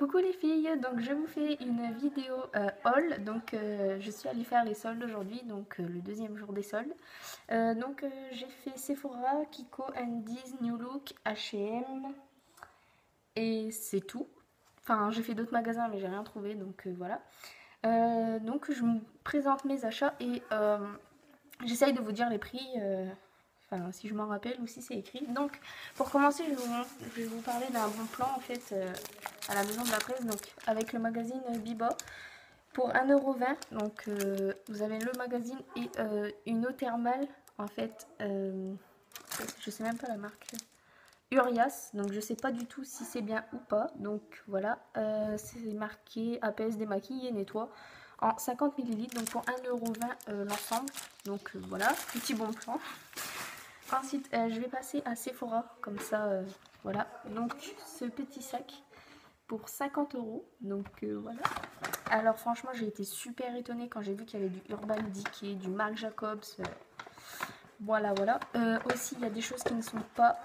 Coucou les filles, donc je vous fais une vidéo euh, haul, donc euh, je suis allée faire les soldes aujourd'hui, donc euh, le deuxième jour des soldes. donc j'ai fait Sephora, Kiko, Andy's, New Look, H&M et c'est tout. Enfin j'ai fait d'autres magasins mais j'ai rien trouvé donc voilà. donc je vous présente mes achats et j'essaye de vous dire les prix Enfin, si je m'en rappelle ou si c'est écrit. Donc, pour commencer, je vais vous, parler d'un bon plan en fait euh, à la maison de la presse. Donc, avec le magazine Biba pour 1,20€. Donc, euh, vous avez le magazine et euh, une eau thermale en fait. je sais même pas la marque. Urias, donc je sais pas du tout si c'est bien ou pas. Donc voilà, c'est marqué apaise, démaquille et nettoie en 50 ml. Donc pour 1,20€ l'ensemble. Donc voilà, petit bon plan. Ensuite, euh, je vais passer à Sephora, comme ça, euh, voilà. Donc, ce petit sac pour 50 euros. Donc, euh, voilà. Alors, franchement, j'ai été super étonnée quand j'ai vu qu'il y avait du Urban Decay, du Marc Jacobs. voilà, voilà. aussi, il y a des choses qui ne sont pas,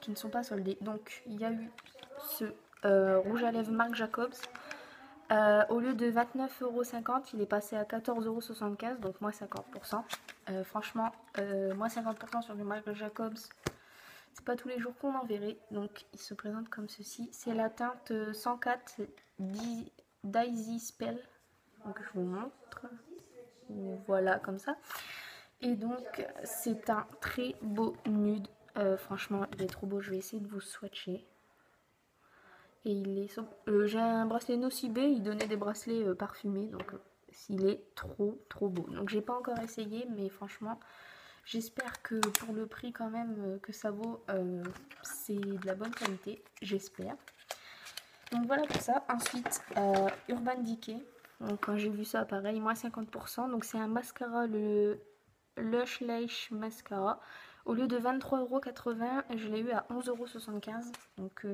qui ne sont pas soldées. Donc, il y a eu ce rouge à lèvres Marc Jacobs. Au lieu de 29,50€, il est passé à 14,75€, donc moins 50%. Euh, franchement, euh, moi 50% sur du Michael Jacobs, c'est pas tous les jours qu'on en verrait. Donc il se présente comme ceci. C'est la teinte 104 Daisy Spell. Donc je vous montre. Voilà comme ça. Et donc c'est un très beau nude. Euh, franchement, il est trop beau. Je vais essayer de vous swatcher. Et il est. J'ai un bracelet Nocibé. Il donnait des bracelets parfumés. Donc il est trop trop beau. Donc j'ai pas encore essayé mais franchement j'espère que pour le prix quand même euh, que ça vaut euh, c'est de la bonne qualité. J'espère. Donc voilà pour ça. Ensuite euh, Urban Decay. Donc quand j'ai vu ça pareil moins 50%. Donc c'est un mascara le Lush Lash Mascara. Au lieu de 23,80€, je l'ai eu à 11,75€. Donc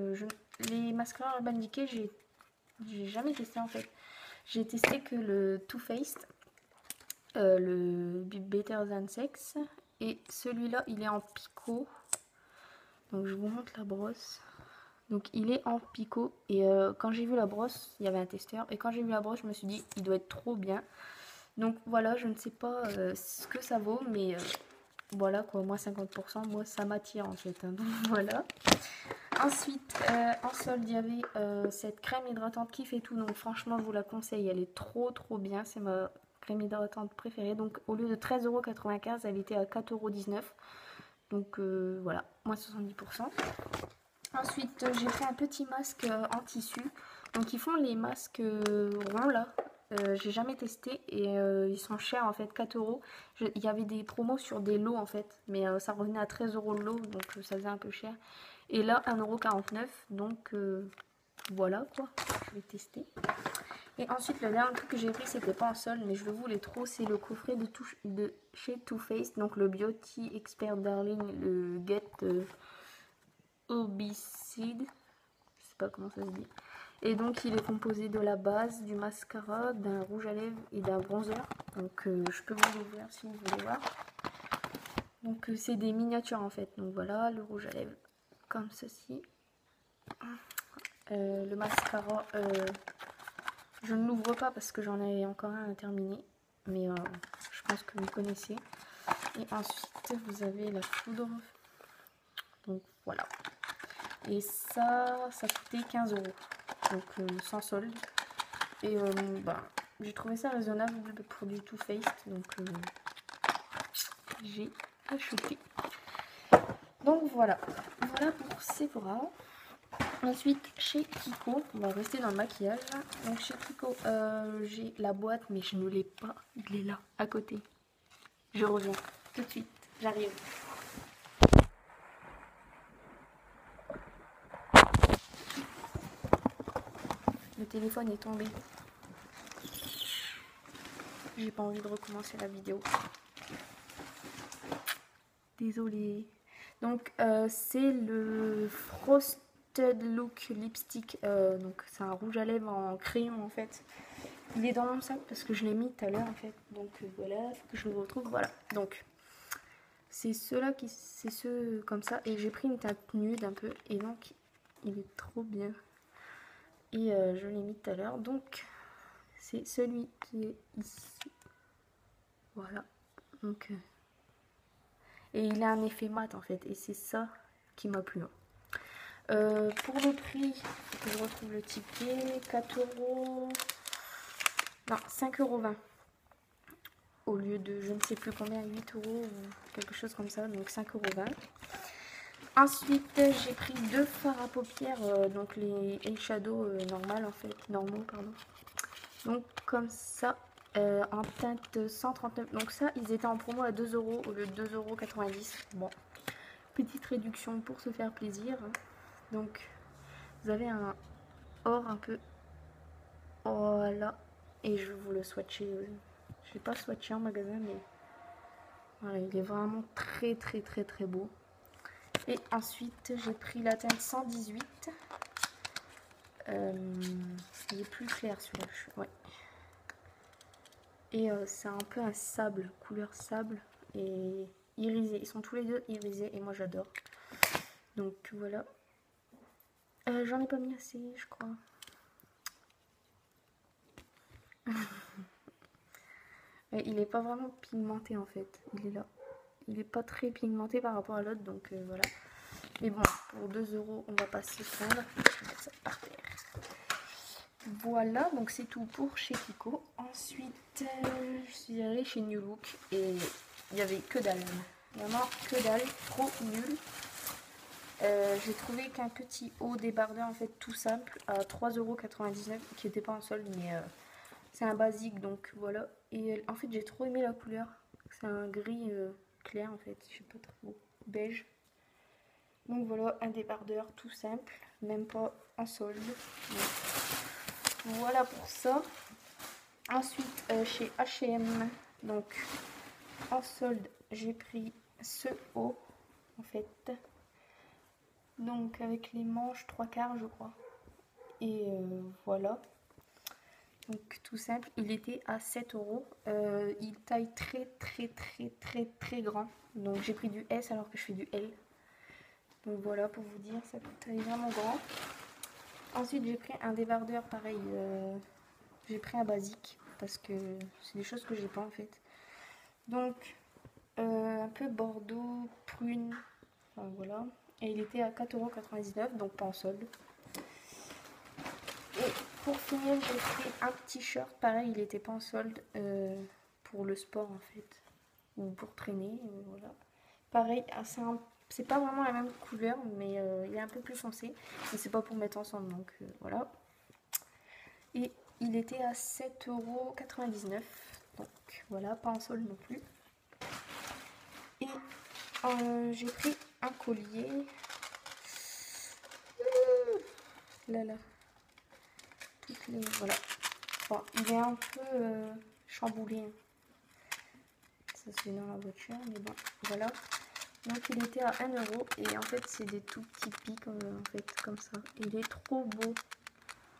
les mascaras Urban Decay, j'ai jamais testé en fait. J'ai testé que le Too Faced, euh, le Better Than Sex. Et celui-là, il est en picot. Donc je vous montre la brosse. Donc il est en picot. Et euh, quand j'ai vu la brosse, il y avait un testeur. Et quand j'ai vu la brosse, je me suis dit, il doit être trop bien. Donc voilà, je ne sais pas euh, ce que ça vaut. Mais voilà quoi, moi 50%, moi ça m'attire en fait. Hein. donc voilà. Ensuite, euh, en solde, il y avait euh, cette crème hydratante qui fait tout. Donc franchement, je vous la conseille. Elle est trop trop bien. C'est ma crème hydratante préférée. Donc au lieu de 13,95€, elle était à 4,19€. Donc euh, voilà, moins 70%. Ensuite, j'ai fait un petit masque en tissu. Donc ils font les masques ronds là. j'ai jamais testé et ils sont chers en fait 4 euros il y avait des promos sur des lots en fait mais ça revenait à 13 euros le lot donc ça faisait un peu cher et là, 1,49€. Donc euh, voilà quoi. Je vais tester. Et ensuite, le dernier truc que j'ai pris, c'était pas en sol, mais je le voulais trop. C'est le coffret de, de chez Too Faced. Donc le Beauty Expert Darling, le Get euh. Je sais pas comment ça se dit. Et donc il est composé de la base, du mascara, d'un rouge à lèvres et d'un bronzer. Donc euh, je peux vous l'ouvrir si vous voulez voir. Donc c'est des miniatures en fait. Donc voilà, le rouge à lèvres comme ceci. Euh, le mascara, euh, je ne l'ouvre pas parce que j'en ai encore un à terminer. Mais euh, je pense que vous connaissez. Et ensuite, vous avez la poudre. Donc voilà. Et ça, ça coûtait 15 euros. Donc sans solde. Et bah, j'ai trouvé ça raisonnable pour du Too Faced. Donc j'ai acheté. Donc voilà, voilà pour Sephora. Ensuite, chez Kiko, on va rester dans le maquillage. Donc chez Kiko, euh, j'ai la boîte, mais je ne l'ai pas. Il est là, à côté. Je reviens tout de suite. J'arrive. Le téléphone est tombé. J'ai pas envie de recommencer la vidéo. Désolée. Donc euh, c'est le Frosted Look Lipstick. Euh, donc c'est un rouge à lèvres en crayon en fait. Il est dans mon sac parce que je l'ai mis tout à l'heure en fait. Donc euh, voilà, faut que je le retrouve. Voilà. Donc c'est ceux-là qui. C'est ceux comme ça. Et j'ai pris une teinte nude un peu. Et donc il est trop bien. Et je l'ai mis tout à l'heure. Donc, c'est celui qui est ici. Voilà. Donc, et il a un effet mat en fait. Et c'est ça qui m'a plu. Hein. Euh, pour le prix, je retrouve le ticket, 4 euros. Non, 5,20 euros. Au lieu de je ne sais plus combien, 8 euros ou quelque chose comme ça. Donc 5,20 euros. Ensuite, j'ai pris deux fards à paupières, euh, donc les eyeshadow euh, normal en fait, normaux pardon. Donc comme ça, en teinte 139. Donc ça, ils étaient en promo à 2 euros au lieu de 2,90 euros. Bon, petite réduction pour se faire plaisir. Donc vous avez un or un peu, voilà. Et je vous le swatcher. Je vais pas swatcher en magasin, mais voilà, il est vraiment très très très très beau. Et ensuite, j'ai pris la teinte 118. Euh, il est plus clair celui-là. Ouais. Et euh, c'est un peu un sable, couleur sable et irisé. Ils sont tous les deux irisés et moi j'adore. Donc voilà. Euh, j'en ai pas mis assez, je crois. il est pas vraiment pigmenté en fait. Il est là il est pas très pigmenté par rapport à l'autre donc euh, voilà mais bon pour 2 euros on va pas se prendre voilà donc c'est tout pour chez Kiko. Ensuite euh, je suis allée chez New Look et il y avait que dalle. Vraiment que dalle trop nul. Euh, j'ai trouvé qu'un petit haut débardeur en fait tout simple à 3,99€ qui n'était pas en solde mais c'est un basique donc voilà. Et en fait j'ai trop aimé la couleur. C'est un gris clair en fait, je sais pas trop, beige. Donc voilà, un débardeur tout simple, même pas en solde. Voilà pour ça. Ensuite, euh, chez H&M, donc en solde, j'ai pris ce haut, en fait. Donc avec les manches trois quarts, je crois. Et euh, voilà. Donc tout simple, il était à 7 euros. Euh, il taille très très très très très grand. Donc j'ai pris du S alors que je fais du L. Donc voilà pour vous dire, ça taille vraiment grand. Ensuite j'ai pris un débardeur pareil. Euh, j'ai pris un basique parce que c'est des choses que j'ai pas en fait. Donc euh, un peu bordeaux, prune. Enfin voilà. Et il était à 4,99€ donc pas en solde. Et pour finir, j'ai pris un petit short. Pareil, il n'était pas en solde euh, pour le sport en fait. Ou pour traîner. Voilà. Pareil, ah, c'est pas vraiment la même couleur, mais euh, il est un peu plus foncé. Mais c'est pas pour mettre ensemble, donc voilà. Et il était à 7,99€. Donc voilà, pas en solde non plus. Et j'ai pris un collier. Là là voilà. Bon, il est un peu euh, chamboulé. Ça c'est dans la voiture, mais bon, voilà. Donc il était à 1 euro et en fait c'est des tout petits pics euh, en fait comme ça. Il est trop beau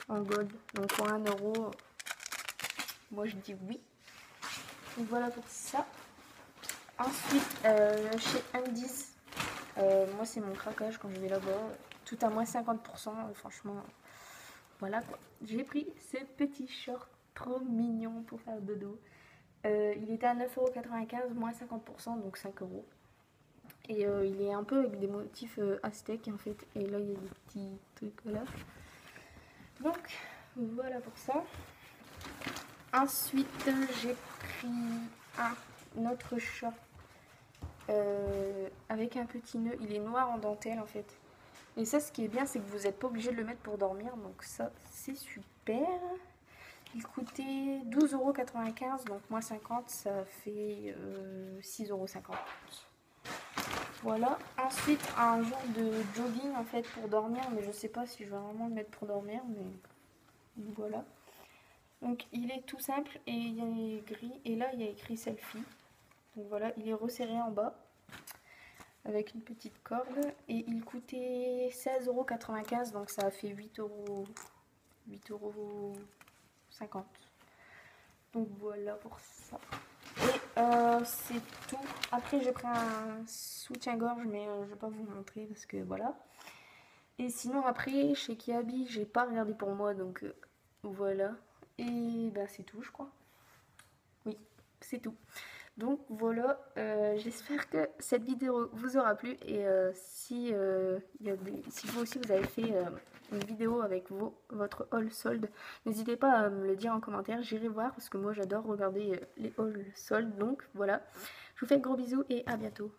en gold. Donc pour 1 euro, moi je dis oui. Donc voilà pour ça. Ensuite euh, chez Indies, moi c'est mon craquage quand je vais là-bas. Tout à moins 50%, franchement voilà quoi. J'ai pris ce petit short trop mignon pour faire dodo. Euh, il était à 9,95€, moins 50%, donc 5€. Et euh, il est un peu avec des motifs euh, aztèques en fait. Et là, il y a des petits trucs là. Donc, voilà pour ça. Ensuite, j'ai pris un autre short avec un petit nœud. Il est noir en dentelle en fait. Et ça, ce qui est bien, c'est que vous n'êtes pas obligé de le mettre pour dormir. Donc ça, c'est super. Il coûtait 12,95€, donc moins 50, ça fait euh, 6,50€. Voilà. Ensuite, un genre de jogging en fait pour dormir, mais je sais pas si je vais vraiment le mettre pour dormir, mais voilà. Donc il est tout simple et il est gris. Et là, il y a écrit selfie. Donc voilà, il est resserré en bas avec une petite corde et il coûtait 16,95€ donc ça a fait 8 euros 8,50€ donc voilà pour ça euh, c'est tout après j'ai pris un soutien-gorge mais euh, je vais pas vous montrer parce que voilà Et sinon après, chez Kiabi, j'ai pas regardé pour moi, donc euh, voilà. Et bah c'est tout, je crois. Oui, c'est tout. Donc voilà, euh, j'espère que cette vidéo vous aura plu et si, si vous aussi vous avez fait une vidéo avec vos, votre haul solde, n'hésitez pas à me le dire en commentaire, j'irai voir parce que moi j'adore regarder les haul soldes, donc voilà. Je vous fais de gros bisous et à bientôt.